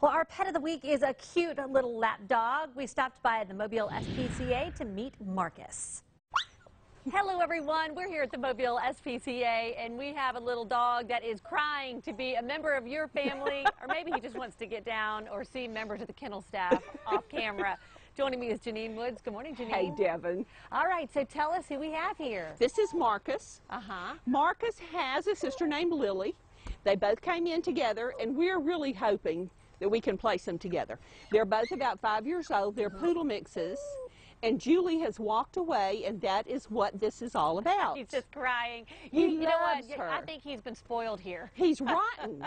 Well, our pet of the week is a cute little lap dog. We stopped by the Mobile SPCA to meet Marcus. Hello, everyone. We're here at the Mobile SPCA, and we have a little dog that is crying to be a member of your family, or maybe he just wants to get down or see members of the kennel staff off camera. Joining me is Janine Woods. Good morning, Janine. Hey, Devin. All right, so tell us who we have here. This is Marcus. Uh-huh. Marcus has a sister named Lily. They both came in together, and we're really hoping that we can place them together. They're both about five years old. They're mm-hmm. poodle mixes. And Julie has walked away, and that is what this is all about. He's just crying. You, you know what? her. I think he's been spoiled here. He's rotten.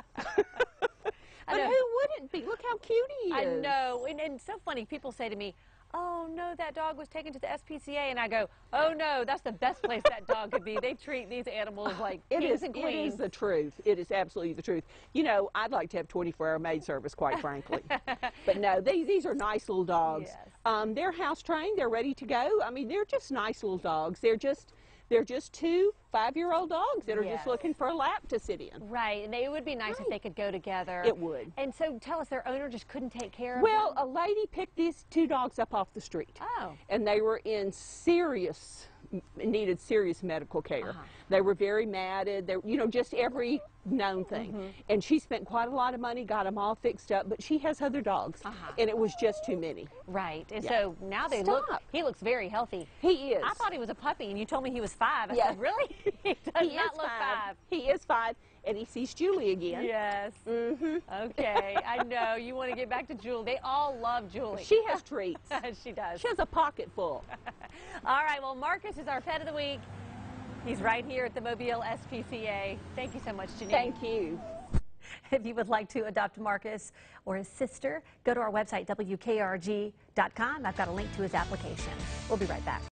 But who wouldn't be? Look how cute he is. I know, and, and so funny. People say to me, "Oh no, that dog was taken to the SPCA," and I go, "Oh no, that's the best place that dog could be. They treat these animals like It kings is, and queens." is the truth. It is absolutely the truth. You know, I'd like to have 24-hour maid service, quite frankly. but no, these, these are nice little dogs. Yes. Um, they're house trained. They're ready to go. I mean, they're just nice little dogs. They're just, they're just two five-year-old dogs that are Yes. just looking for a lap to sit in. Right, and they, it would be nice if they could go together. It would. And so, tell us, their owner just couldn't take care of them. Well, a lady picked these two dogs up off the street. Oh. And they were in serious, needed serious medical care. Uh-huh. They were very matted. They, you know, just every known thing. Mm-hmm. And she spent quite a lot of money, got them all fixed up, but she has other dogs. Uh-huh. And it was just too many. right, and Yeah. so now they look. He looks very healthy. He is. I thought he was a puppy, and you told me he was five. I Yeah. said, really? he does he not look five. He is five. And he sees Julie again. Yes. Mm -hmm. Okay, I know. You want to get back to Julie. They all love Julie. She has treats. she does. She has a pocket full. All right, well, Marcus is our pet of the week. He's right here at the Mobile SPCA. Thank you so much, Janine. Thank you. If you would like to adopt Marcus or his sister, go to our website, WKRG.com. I've got a link to his application. We'll be right back.